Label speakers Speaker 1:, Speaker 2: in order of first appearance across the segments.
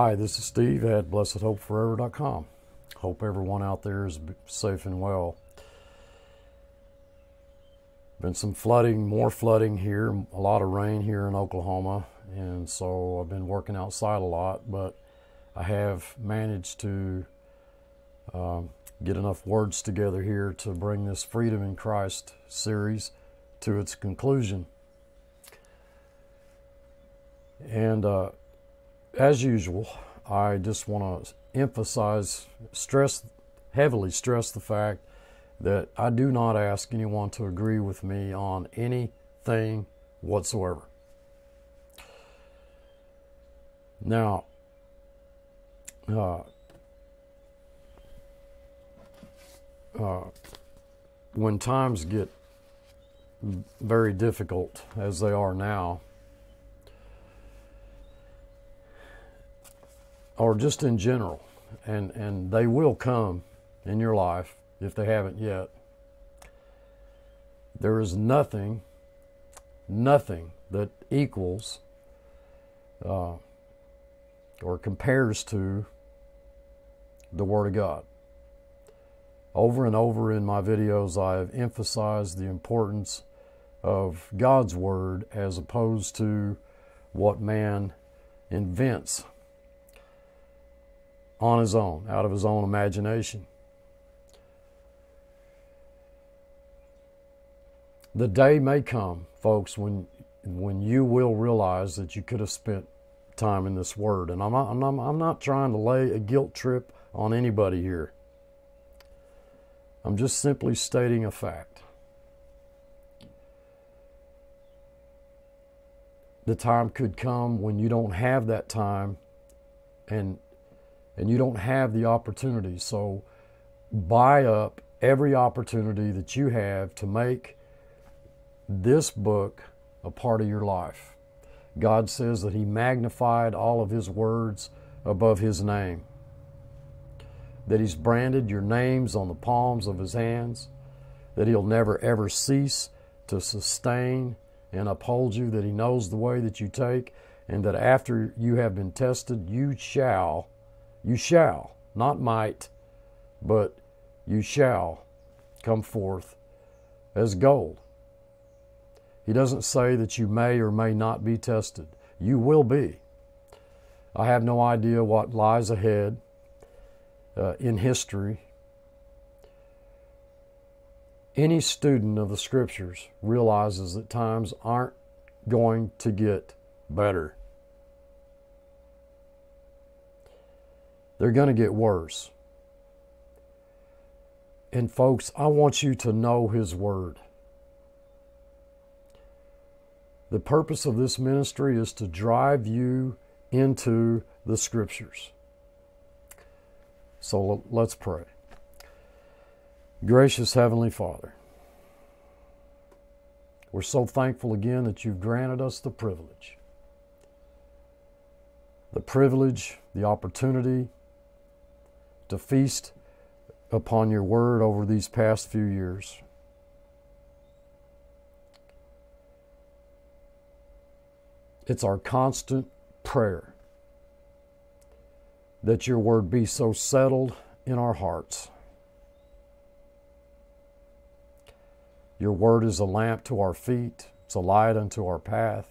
Speaker 1: Hi, this is Steve at blessedhopeforever.com. Hope everyone out there is safe and well. Been some flooding, more flooding here, a lot of rain here in Oklahoma, and so I've been working outside a lot, but I have managed to um, get enough words together here to bring this Freedom in Christ series to its conclusion. And uh, as usual, I just want to emphasize, stress, heavily stress the fact that I do not ask anyone to agree with me on anything whatsoever. Now, uh, uh, when times get very difficult as they are now, or just in general, and, and they will come in your life if they haven't yet. There is nothing, nothing that equals uh, or compares to the Word of God. Over and over in my videos, I have emphasized the importance of God's Word as opposed to what man invents on his own, out of his own imagination. The day may come, folks, when when you will realize that you could have spent time in this word. And I'm not, I'm, not, I'm not trying to lay a guilt trip on anybody here. I'm just simply stating a fact. The time could come when you don't have that time and and you don't have the opportunity. So buy up every opportunity that you have to make this book a part of your life. God says that He magnified all of His words above His name, that He's branded your names on the palms of His hands, that He'll never ever cease to sustain and uphold you, that He knows the way that you take, and that after you have been tested, you shall you shall, not might, but you shall come forth as gold. He doesn't say that you may or may not be tested. You will be. I have no idea what lies ahead uh, in history. Any student of the scriptures realizes that times aren't going to get better. They're going to get worse. And folks, I want you to know His Word. The purpose of this ministry is to drive you into the Scriptures. So let's pray. Gracious Heavenly Father, we're so thankful again that you've granted us the privilege. The privilege, the opportunity, to feast upon your word over these past few years. It's our constant prayer that your word be so settled in our hearts. Your word is a lamp to our feet, it's a light unto our path.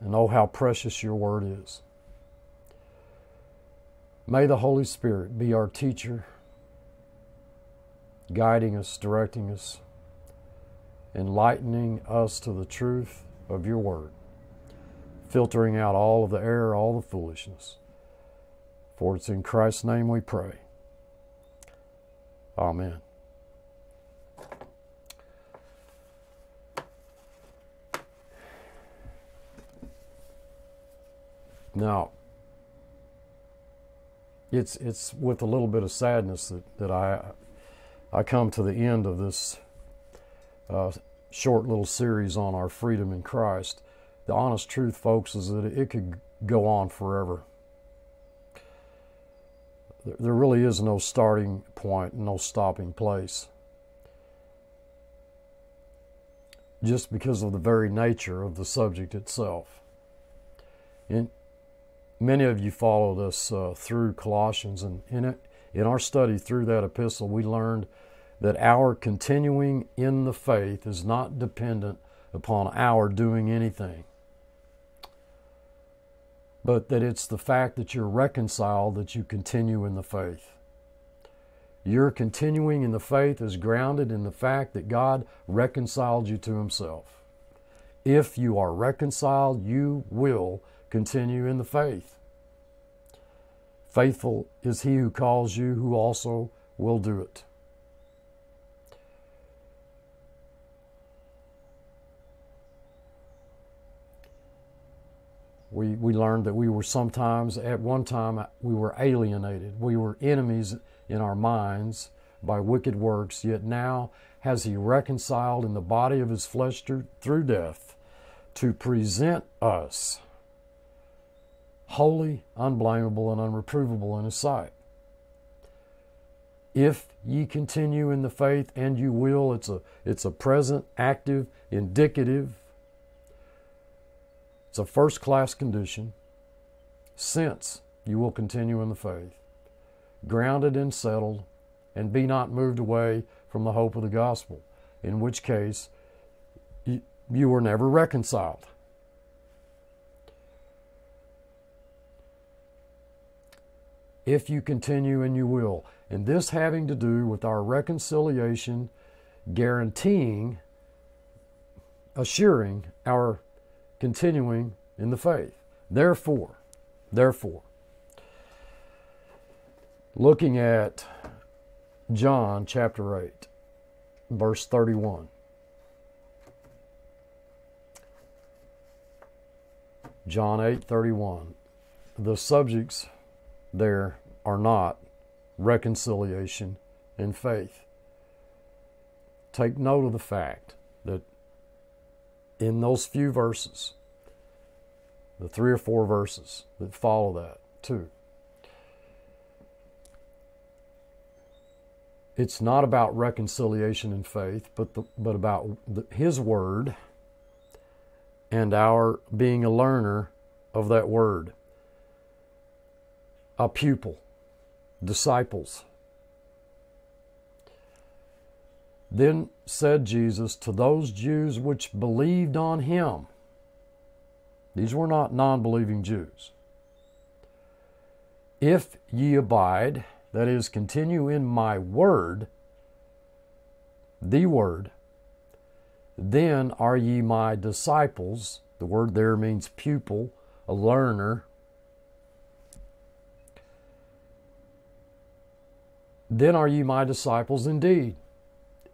Speaker 1: And oh, how precious your word is. May the Holy Spirit be our teacher, guiding us, directing us, enlightening us to the truth of your word, filtering out all of the error, all the foolishness. For it's in Christ's name we pray. Amen. Now, it's it's with a little bit of sadness that, that I I come to the end of this uh, short little series on our freedom in Christ. The honest truth, folks, is that it could go on forever. There really is no starting point, no stopping place. Just because of the very nature of the subject itself. In, many of you followed us uh, through Colossians, and in it, in our study through that epistle, we learned that our continuing in the faith is not dependent upon our doing anything, but that it's the fact that you're reconciled that you continue in the faith. Your continuing in the faith is grounded in the fact that God reconciled you to Himself. If you are reconciled, you will continue in the faith. Faithful is He who calls you, who also will do it. We, we learned that we were sometimes, at one time, we were alienated. We were enemies in our minds by wicked works, yet now has he reconciled in the body of his flesh through death to present us holy, unblameable, and unreprovable in his sight. If ye continue in the faith, and you will, it's a, it's a present, active, indicative, it's a first class condition, since you will continue in the faith grounded and settled, and be not moved away from the hope of the gospel, in which case you, you were never reconciled. If you continue, and you will. And this having to do with our reconciliation, guaranteeing, assuring our continuing in the faith. Therefore, therefore, looking at John chapter 8, verse 31. John 8 31. The subjects there are not reconciliation and faith. Take note of the fact that in those few verses, the three or four verses that follow that, too, it's not about reconciliation and faith, but the, but about the, His Word and our being a learner of that Word, a pupil, disciples. Then said Jesus to those Jews which believed on Him. These were not non believing Jews. If ye abide, that is, continue in my word, the word, then are ye my disciples. The word there means pupil, a learner. Then are you my disciples indeed.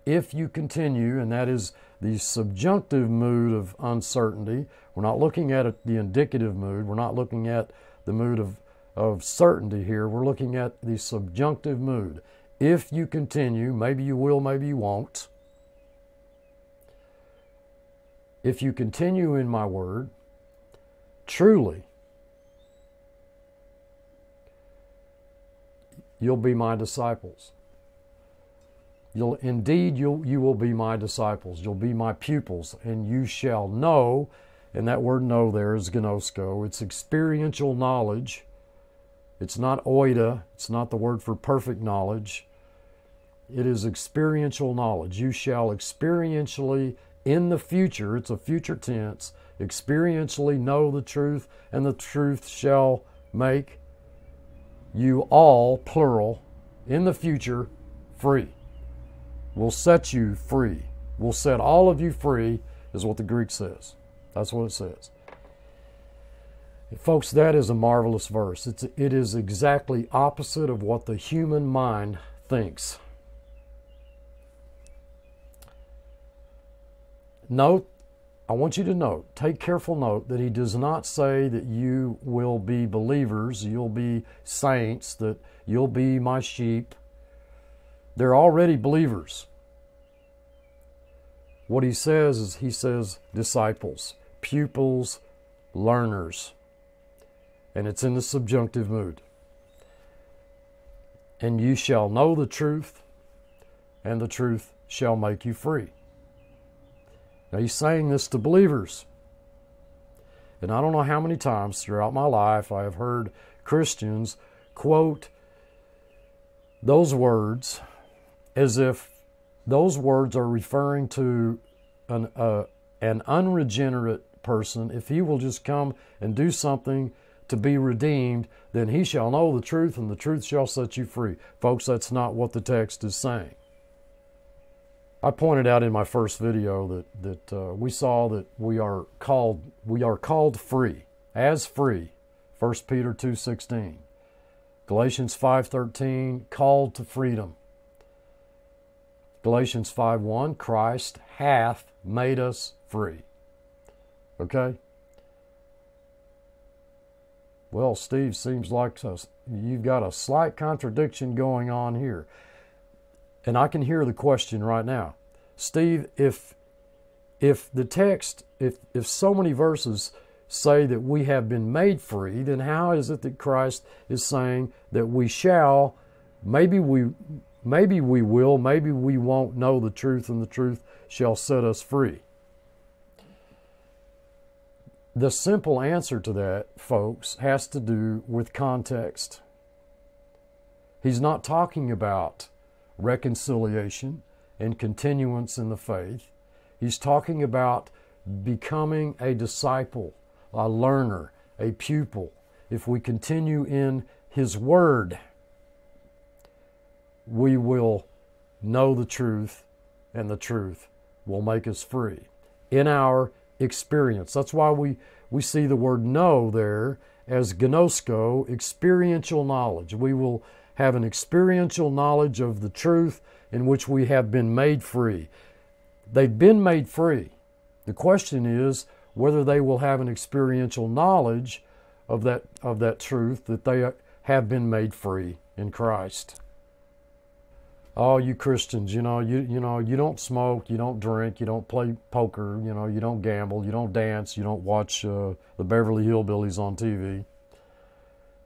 Speaker 1: If you continue, and that is the subjunctive mood of uncertainty, we're not looking at the indicative mood, we're not looking at the mood of of certainty here. We're looking at the subjunctive mood. If you continue, maybe you will, maybe you won't. If you continue in my word, truly, you'll be my disciples. You'll indeed you'll you will be my disciples. You'll be my pupils, and you shall know. And that word know there is gnosko. It's experiential knowledge it's not oida, it's not the word for perfect knowledge. It is experiential knowledge. You shall experientially, in the future, it's a future tense, experientially know the truth, and the truth shall make you all, plural, in the future, free. We'll set you free. We'll set all of you free, is what the Greek says. That's what it says. Folks, that is a marvelous verse. It's, it is exactly opposite of what the human mind thinks. Note, I want you to note, take careful note that he does not say that you will be believers, you'll be saints, that you'll be my sheep. They're already believers. What he says is, he says disciples, pupils, learners and it's in the subjunctive mood. And you shall know the truth, and the truth shall make you free. Now he's saying this to believers. And I don't know how many times throughout my life I have heard Christians quote those words as if those words are referring to an, uh, an unregenerate person. If he will just come and do something to be redeemed, then he shall know the truth, and the truth shall set you free. Folks, that's not what the text is saying. I pointed out in my first video that that uh, we saw that we are called we are called free as free. 1 Peter 2:16. Galatians 5:13 called to freedom. Galatians 5:1 Christ hath made us free. Okay? Well, Steve, seems like you've got a slight contradiction going on here. And I can hear the question right now. Steve, if if the text if if so many verses say that we have been made free, then how is it that Christ is saying that we shall maybe we maybe we will, maybe we won't know the truth and the truth shall set us free? The simple answer to that, folks, has to do with context. He's not talking about reconciliation and continuance in the faith. He's talking about becoming a disciple, a learner, a pupil. If we continue in His Word, we will know the truth, and the truth will make us free in our experience. That's why we, we see the word know there as gnosko, experiential knowledge. We will have an experiential knowledge of the truth in which we have been made free. They've been made free. The question is whether they will have an experiential knowledge of that, of that truth that they have been made free in Christ oh, you Christians, you know, you you know, you don't smoke, you don't drink, you don't play poker, you know, you don't gamble, you don't dance, you don't watch uh, the Beverly Hillbillies on TV.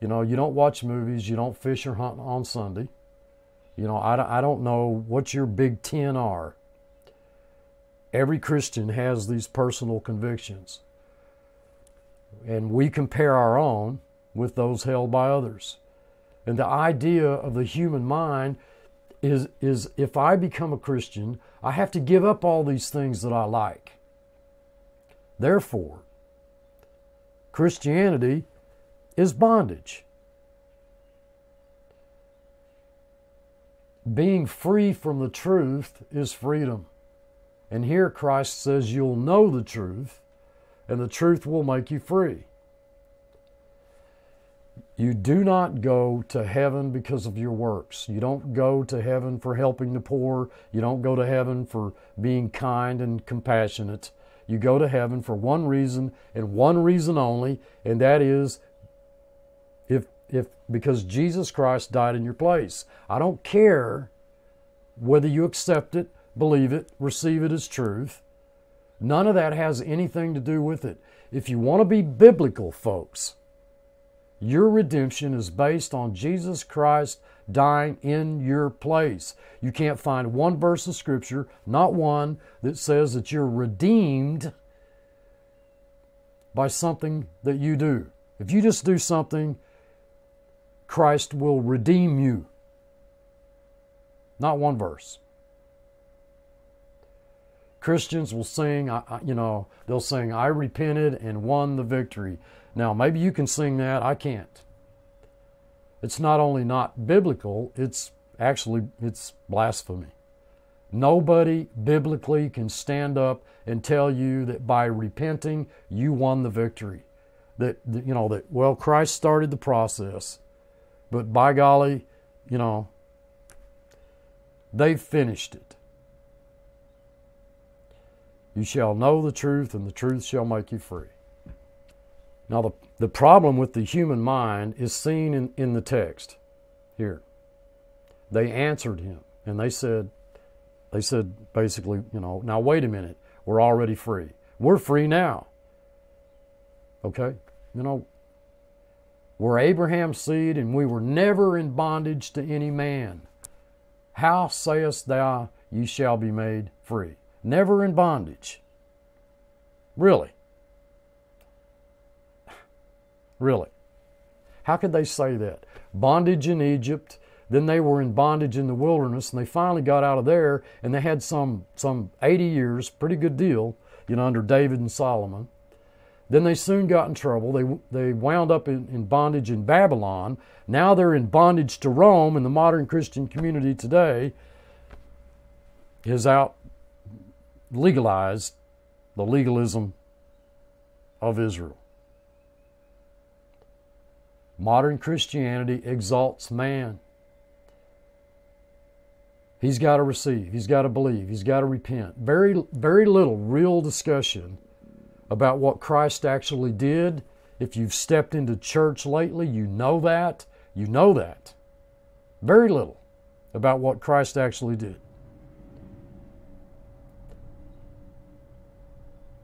Speaker 1: You know, you don't watch movies, you don't fish or hunt on Sunday. You know, I, I don't know what your big ten are. Every Christian has these personal convictions. And we compare our own with those held by others. And the idea of the human mind is, is if I become a Christian, I have to give up all these things that I like. Therefore, Christianity is bondage. Being free from the truth is freedom. And here Christ says you'll know the truth, and the truth will make you free. You do not go to heaven because of your works. You don't go to heaven for helping the poor. You don't go to heaven for being kind and compassionate. You go to heaven for one reason and one reason only, and that is if if because Jesus Christ died in your place. I don't care whether you accept it, believe it, receive it as truth. None of that has anything to do with it. If you want to be biblical, folks, your redemption is based on Jesus Christ dying in your place. You can't find one verse of Scripture, not one, that says that you're redeemed by something that you do. If you just do something, Christ will redeem you. Not one verse. Christians will sing, you know, they'll sing, I repented and won the victory. Now, maybe you can sing that, I can't. It's not only not biblical, it's actually it's blasphemy. Nobody biblically can stand up and tell you that by repenting you won the victory. That you know that well Christ started the process, but by golly, you know, they've finished it. You shall know the truth, and the truth shall make you free. Now, the, the problem with the human mind is seen in, in the text here. They answered him, and they said, they said basically, you know, now wait a minute, we're already free. We're free now. Okay? You know, we're Abraham's seed, and we were never in bondage to any man. How sayest thou, ye shall be made free? never in bondage. Really. Really. How could they say that? Bondage in Egypt, then they were in bondage in the wilderness, and they finally got out of there, and they had some some 80 years, pretty good deal, you know, under David and Solomon. Then they soon got in trouble. They, they wound up in, in bondage in Babylon. Now they're in bondage to Rome, and the modern Christian community today has out legalized the legalism of Israel. Modern Christianity exalts man. He's got to receive, he's got to believe, he's got to repent. Very, very little real discussion about what Christ actually did. If you've stepped into church lately, you know that. You know that. Very little about what Christ actually did.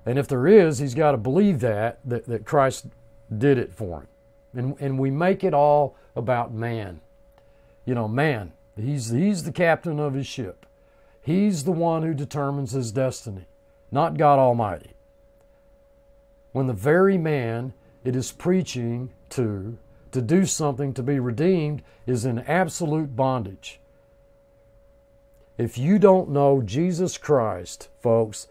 Speaker 1: And if there is, he's got to believe that, that, that Christ did it for him. And, and we make it all about man. You know, man, he's, he's the captain of his ship. He's the one who determines his destiny, not God Almighty when the very man it is preaching to, to do something to be redeemed, is in absolute bondage. If you don't know Jesus Christ, folks,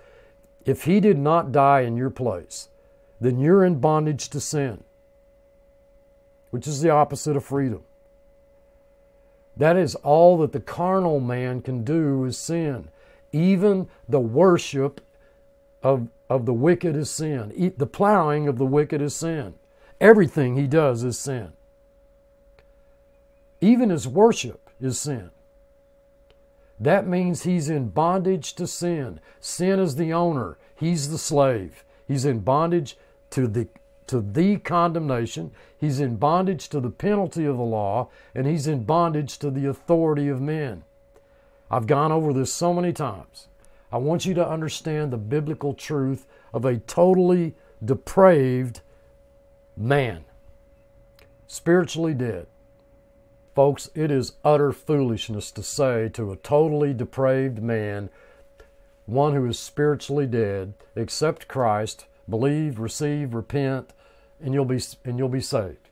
Speaker 1: if he did not die in your place, then you're in bondage to sin, which is the opposite of freedom. That is all that the carnal man can do is sin. Even the worship of of the wicked is sin. Eat the plowing of the wicked is sin. Everything he does is sin. Even his worship is sin. That means he's in bondage to sin. Sin is the owner, he's the slave. He's in bondage to the to the condemnation, he's in bondage to the penalty of the law, and he's in bondage to the authority of men. I've gone over this so many times. I want you to understand the biblical truth of a totally depraved man, spiritually dead. Folks, it is utter foolishness to say to a totally depraved man, one who is spiritually dead, accept Christ, believe, receive, repent, and you'll be, and you'll be saved.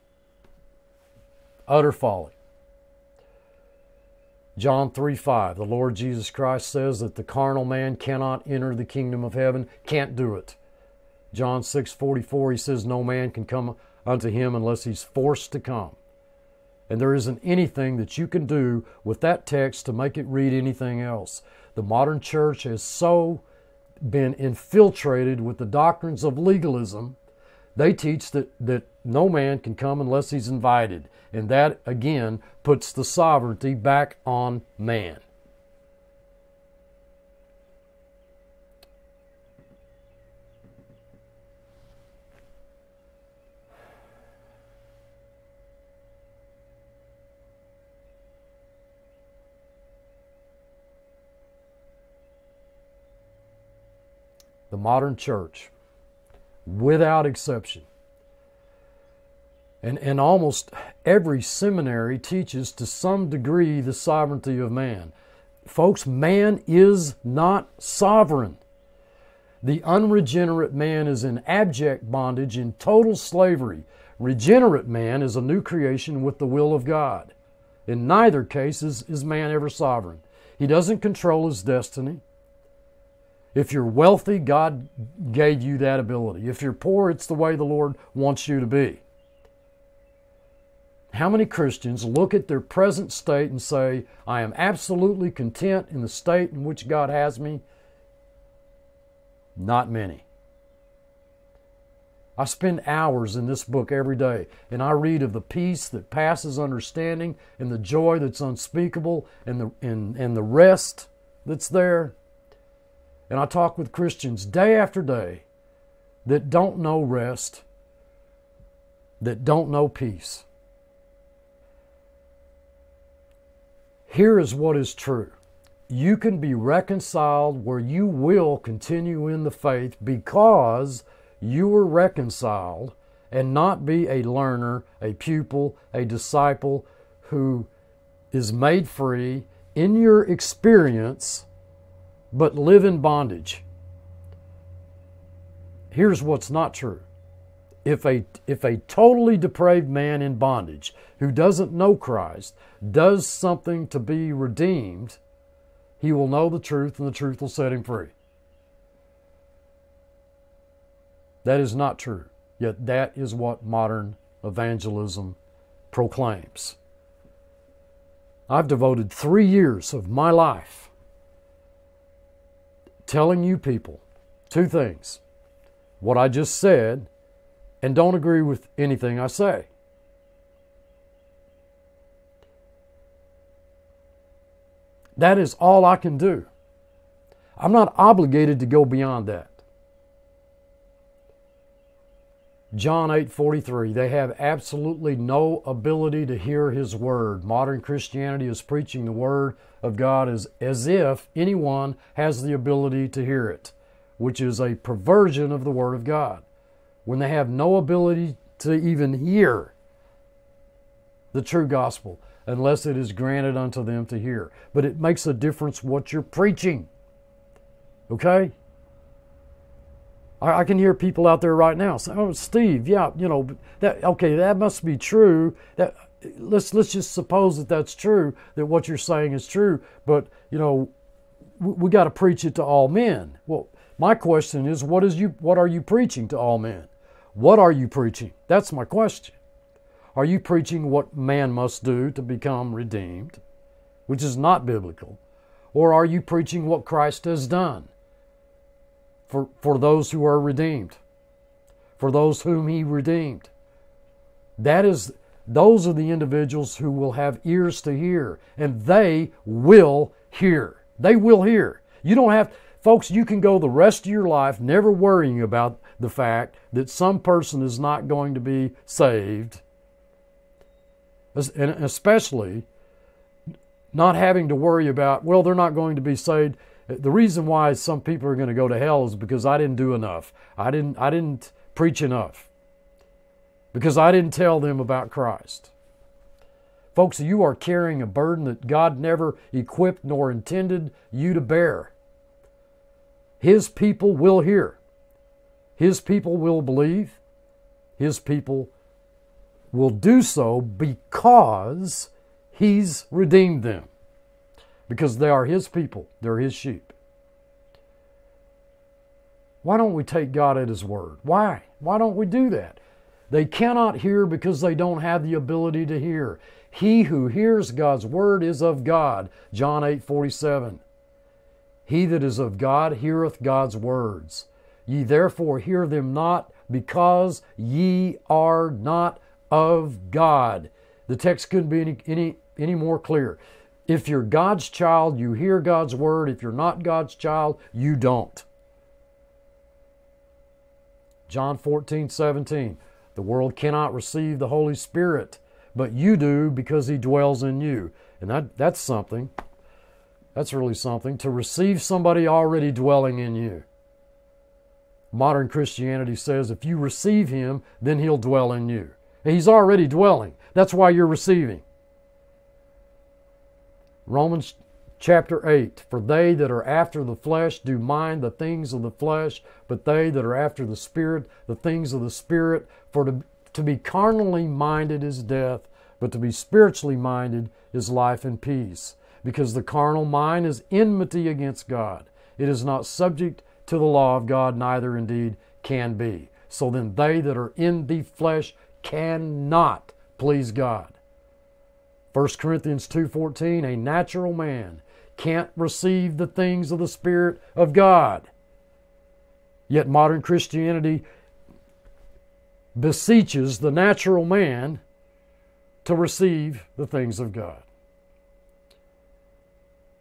Speaker 1: Utter folly. John 3 5, the Lord Jesus Christ says that the carnal man cannot enter the kingdom of heaven, can't do it. John 6 44, he says, No man can come unto him unless he's forced to come. And there isn't anything that you can do with that text to make it read anything else. The modern church has so been infiltrated with the doctrines of legalism they teach that, that no man can come unless he's invited. And that, again, puts the sovereignty back on man. The modern church without exception. And, and almost every seminary teaches to some degree the sovereignty of man. Folks, man is not sovereign. The unregenerate man is in abject bondage, in total slavery. Regenerate man is a new creation with the will of God. In neither cases is man ever sovereign. He doesn't control his destiny. If you're wealthy, God gave you that ability. If you're poor, it's the way the Lord wants you to be. How many Christians look at their present state and say, I am absolutely content in the state in which God has me? Not many. I spend hours in this book every day, and I read of the peace that passes understanding and the joy that's unspeakable and the, and, and the rest that's there. And I talk with Christians day after day that don't know rest, that don't know peace. Here is what is true you can be reconciled where you will continue in the faith because you were reconciled and not be a learner, a pupil, a disciple who is made free in your experience but live in bondage. Here's what's not true if a if a totally depraved man in bondage who doesn't know Christ does something to be redeemed, he will know the truth and the truth will set him free. That is not true. Yet that is what modern evangelism proclaims. I've devoted three years of my life telling you people two things what I just said, and don't agree with anything I say. That is all I can do. I'm not obligated to go beyond that. John 8:43 they have absolutely no ability to hear his word. Modern Christianity is preaching the word of God as, as if anyone has the ability to hear it, which is a perversion of the word of God. When they have no ability to even hear the true gospel unless it is granted unto them to hear. But it makes a difference what you're preaching. Okay? I, I, can hear people out there right now "Oh, Steve, yeah, you know, that okay, that must be true." That let's let's just suppose that that's true, that what you're saying is true, but you know, we, we got to preach it to all men. Well, my question is, what is you what are you preaching to all men? What are you preaching? That's my question. Are you preaching what man must do to become redeemed, which is not biblical? Or are you preaching what Christ has done? For, for those who are redeemed, for those whom he redeemed. That is, those are the individuals who will have ears to hear, and they will hear. They will hear. You don't have, folks, you can go the rest of your life never worrying about the fact that some person is not going to be saved, and especially not having to worry about, well, they're not going to be saved the reason why some people are going to go to hell is because I didn't do enough. I didn't I didn't preach enough. Because I didn't tell them about Christ. Folks, you are carrying a burden that God never equipped nor intended you to bear. His people will hear. His people will believe. His people will do so because He's redeemed them because they are His people, they're His sheep. Why don't we take God at His word? Why? Why don't we do that? They cannot hear because they don't have the ability to hear. He who hears God's word is of God. John 8 47. He that is of God heareth God's words. Ye therefore hear them not, because ye are not of God. The text couldn't be any, any, any more clear. If you're God's child, you hear God's word. If you're not God's child, you don't. John 14, 17. The world cannot receive the Holy Spirit, but you do because he dwells in you. And that, that's something. That's really something. To receive somebody already dwelling in you. Modern Christianity says if you receive him, then he'll dwell in you. He's already dwelling. That's why you're receiving. Romans chapter 8 For they that are after the flesh do mind the things of the flesh, but they that are after the Spirit, the things of the Spirit. For to, to be carnally minded is death, but to be spiritually minded is life and peace. Because the carnal mind is enmity against God. It is not subject to the law of God, neither indeed can be. So then they that are in the flesh cannot please God. 1 Corinthians 2:14 a natural man can't receive the things of the spirit of God. Yet modern Christianity beseeches the natural man to receive the things of God.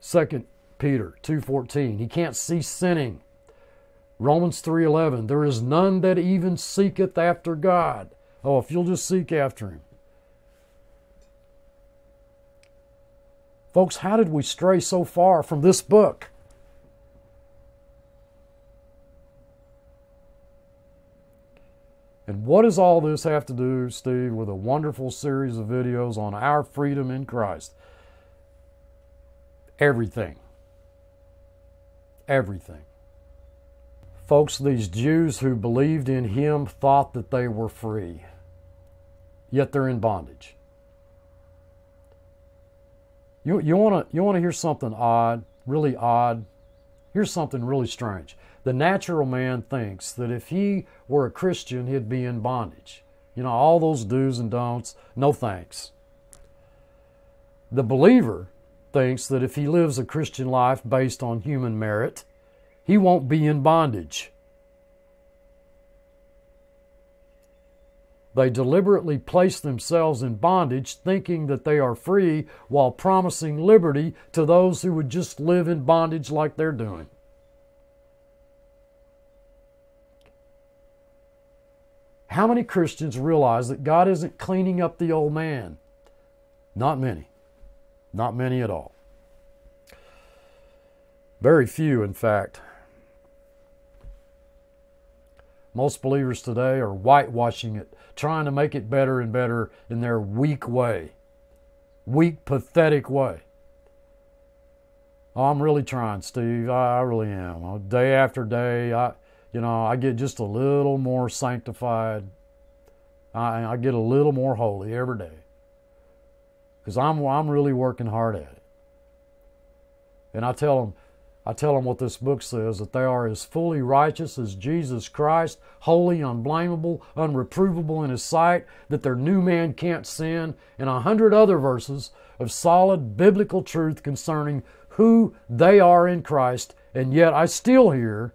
Speaker 1: 2 Peter 2:14 he can't cease sinning. Romans 3:11 there is none that even seeketh after God. Oh, if you'll just seek after him. Folks, how did we stray so far from this book? And what does all this have to do, Steve, with a wonderful series of videos on our freedom in Christ? Everything. Everything. Folks, these Jews who believed in him thought that they were free, yet they're in bondage. You, you want to you wanna hear something odd, really odd? Here's something really strange. The natural man thinks that if he were a Christian, he'd be in bondage. You know, all those do's and don'ts, no thanks. The believer thinks that if he lives a Christian life based on human merit, he won't be in bondage. They deliberately place themselves in bondage, thinking that they are free while promising liberty to those who would just live in bondage like they're doing. How many Christians realize that God isn't cleaning up the old man? Not many. Not many at all. Very few, in fact. Most believers today are whitewashing it, trying to make it better and better in their weak way, weak, pathetic way. Oh, I'm really trying, Steve. I, really am. Uh, day after day, I, you know, I get just a little more sanctified. I, I get a little more holy every day because I'm I'm really working hard at it. And I tell them, I tell them what this book says that they are as fully righteous as Jesus Christ, holy, unblameable, unreprovable in His sight, that their new man can't sin, and a hundred other verses of solid biblical truth concerning who they are in Christ. And yet I still hear,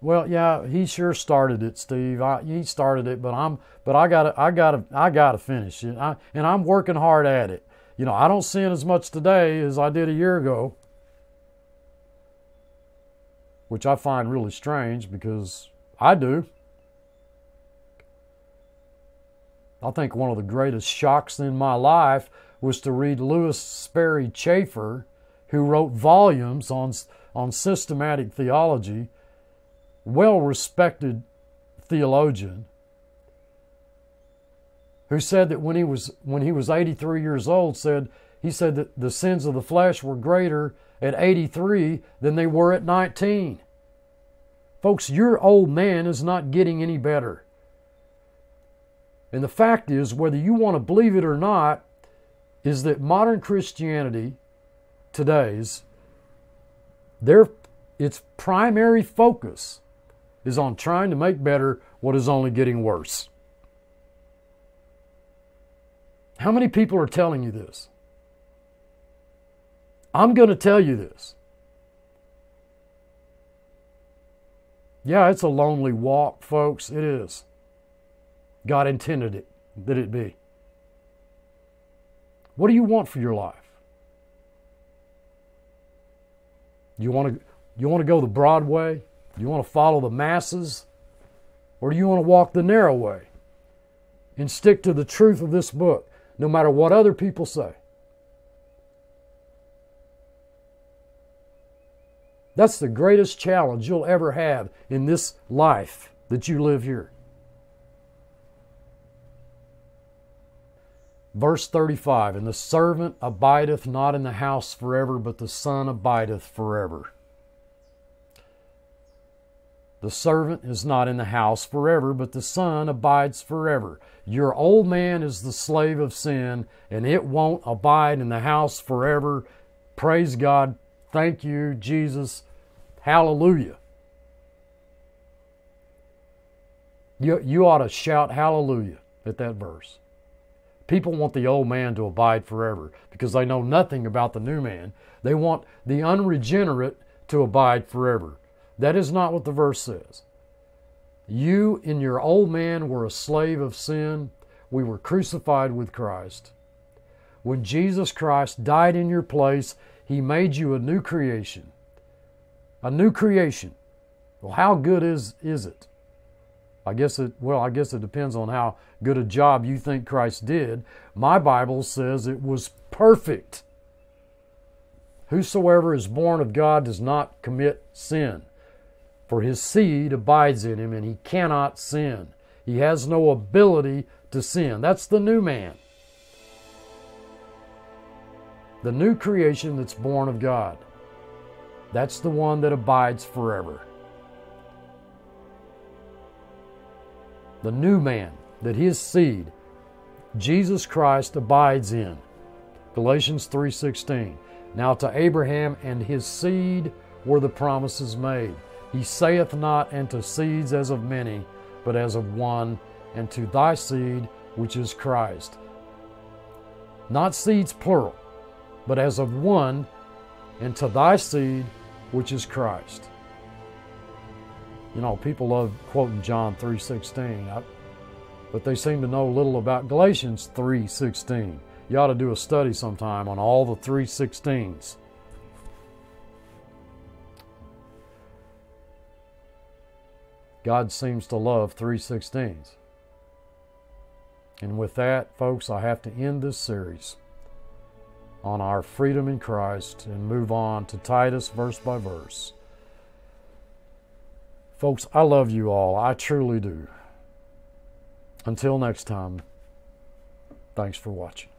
Speaker 1: well, yeah, he sure started it, Steve. I, he started it, but I'm, but I gotta, I gotta, I gotta finish it, I, and I'm working hard at it. You know, I don't sin as much today as I did a year ago which I find really strange because I do. I think one of the greatest shocks in my life was to read Lewis Sperry Chafer, who wrote volumes on, on systematic theology, well respected theologian, who said that when he was when he was 83 years old, said he said that the sins of the flesh were greater at 83 than they were at 19. Folks, your old man is not getting any better. And the fact is, whether you want to believe it or not, is that modern Christianity today's their its primary focus is on trying to make better what is only getting worse. How many people are telling you this? I'm going to tell you this. Yeah, it's a lonely walk, folks. It is. God intended it that it be. What do you want for your life? You want to you want to go the broad way? You want to follow the masses? Or do you want to walk the narrow way and stick to the truth of this book, no matter what other people say? That's the greatest challenge you'll ever have in this life that you live here. Verse 35 And the servant abideth not in the house forever, but the Son abideth forever. The servant is not in the house forever, but the Son abides forever. Your old man is the slave of sin, and it won't abide in the house forever. Praise God. Thank you, Jesus. Hallelujah. You, you ought to shout hallelujah at that verse. People want the old man to abide forever because they know nothing about the new man. They want the unregenerate to abide forever. That is not what the verse says. You in your old man were a slave of sin. We were crucified with Christ. When Jesus Christ died in your place, he made you a new creation a new creation. Well, how good is, is it? I guess it, well, I guess it depends on how good a job you think Christ did. My Bible says it was perfect. Whosoever is born of God does not commit sin, for his seed abides in him and he cannot sin. He has no ability to sin. That's the new man. The new creation that's born of God. That's the one that abides forever. The new man that his seed Jesus Christ abides in. Galatians 3:16. Now to Abraham and his seed were the promises made. He saith not, and to seeds as of many, but as of one, and to thy seed, which is Christ. Not seeds plural, but as of one, and to thy seed, which is Christ. You know, people love quoting John 3:16, but they seem to know little about Galatians 3:16. You ought to do a study sometime on all the 316s. God seems to love 316s. And with that, folks, I have to end this series on our freedom in Christ and move on to Titus verse by verse. Folks, I love you all. I truly do. Until next time, thanks for watching.